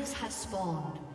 Minions have spawned.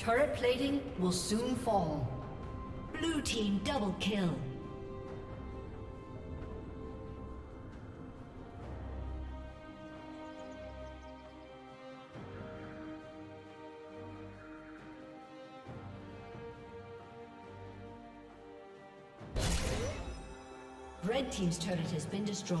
Turret plating will soon fall. Blue team double kill. Red Team's turret has been destroyed.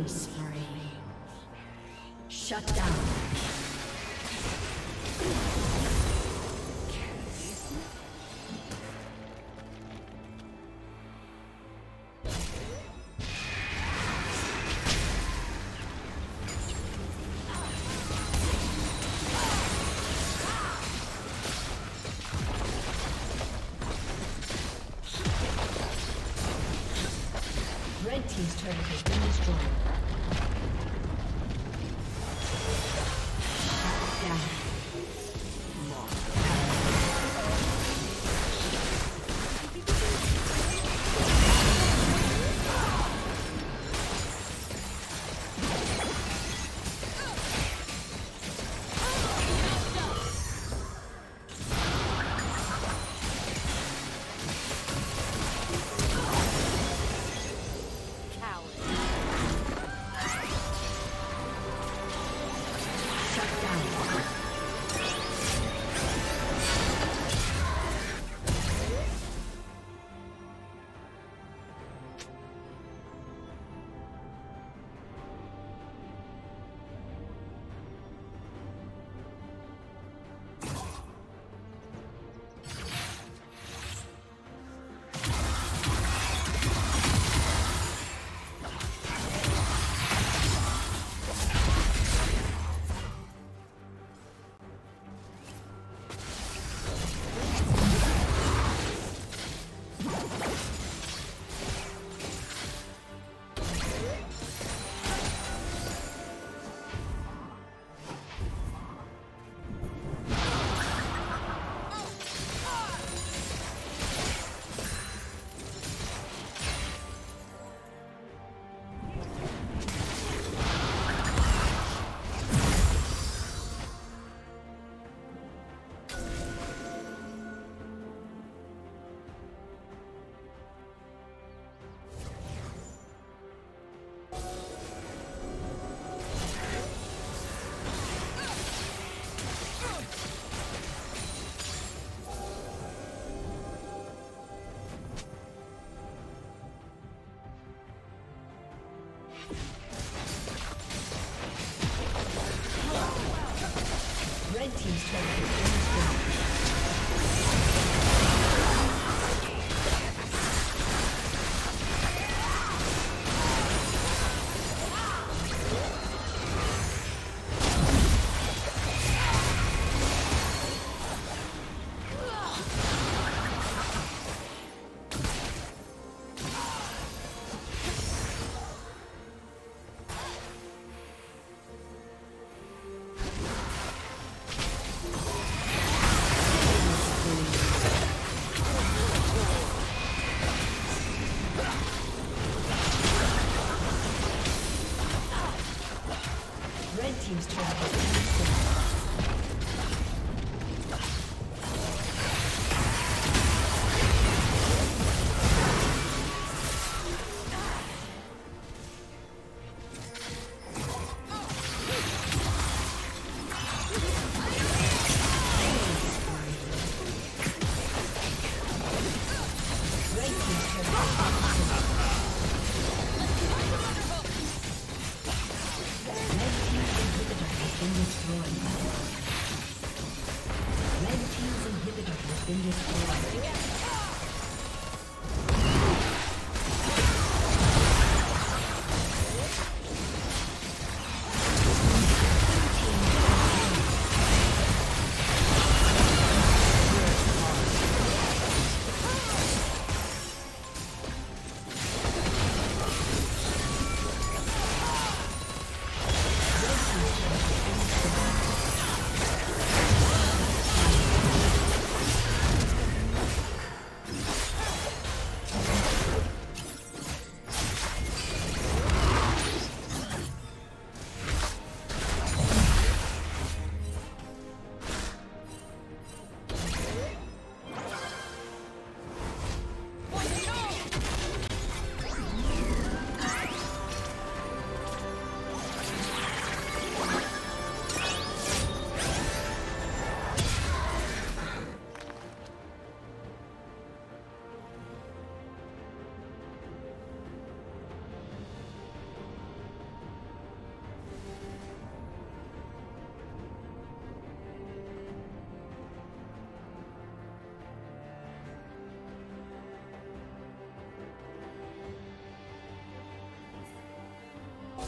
Killing spree. Shut down. Red Team's turret has been destroyed.